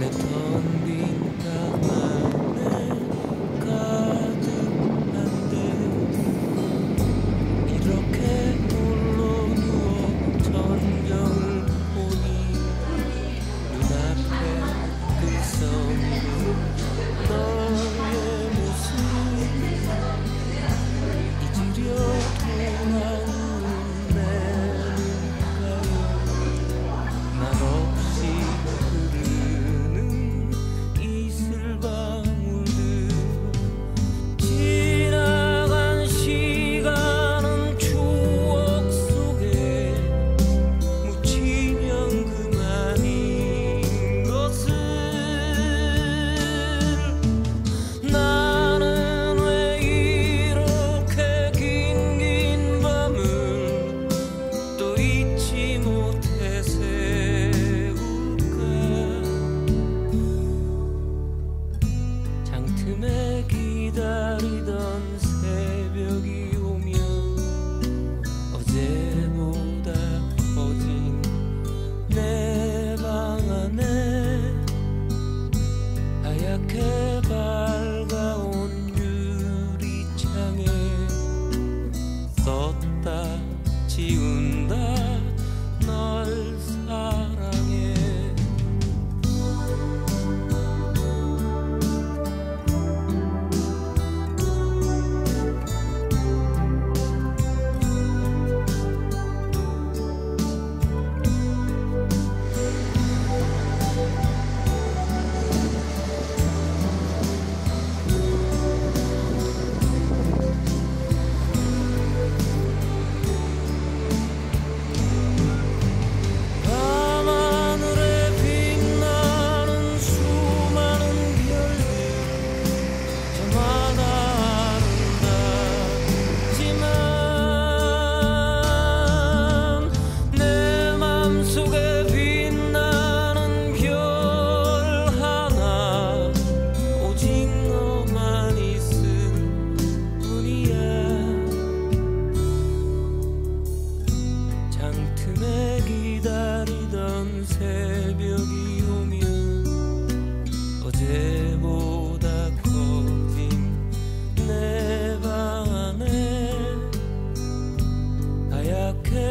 Maintenant. 기다리던 새벽이 새벽이 오면 어제보다 커진 내 방안에 하얗게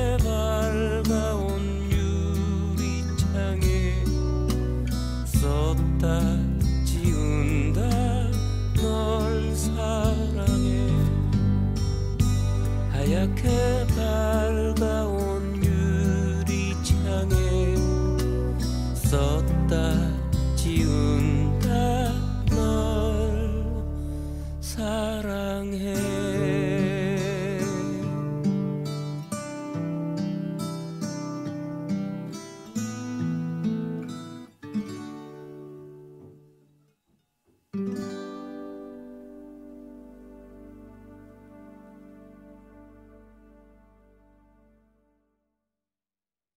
sarang he